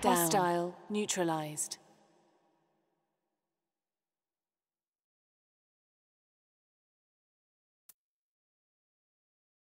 Down. Hostile neutralized.